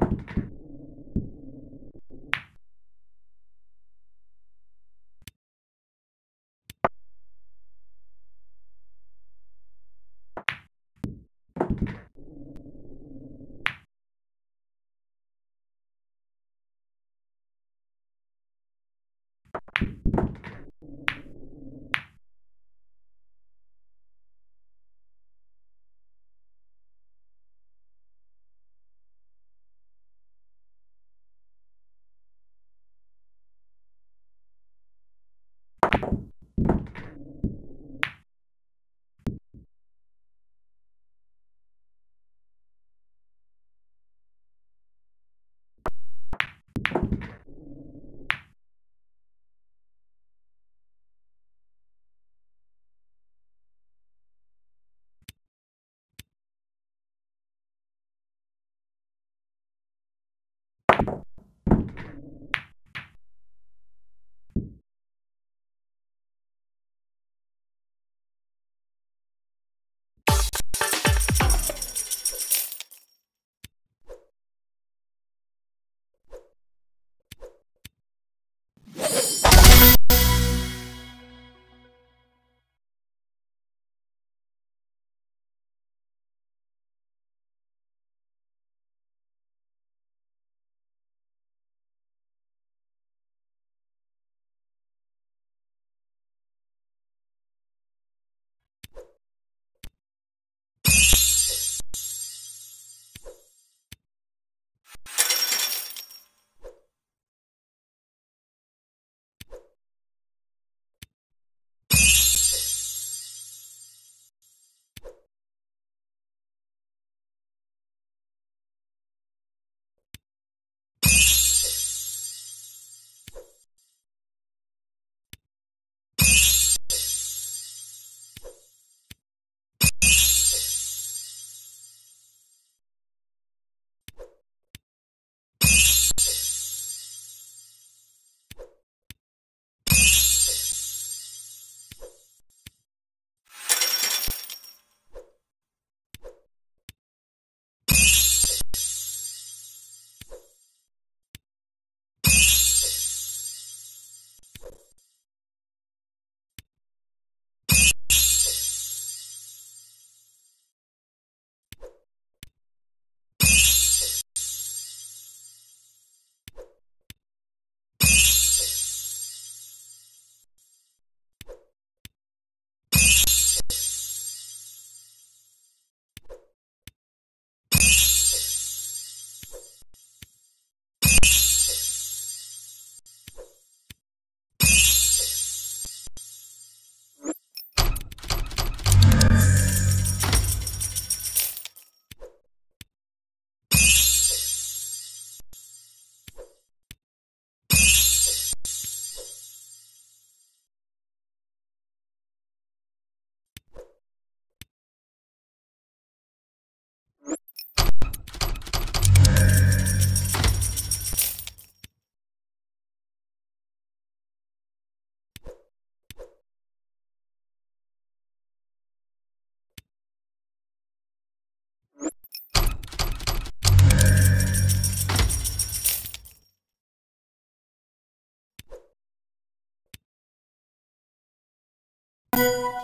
you You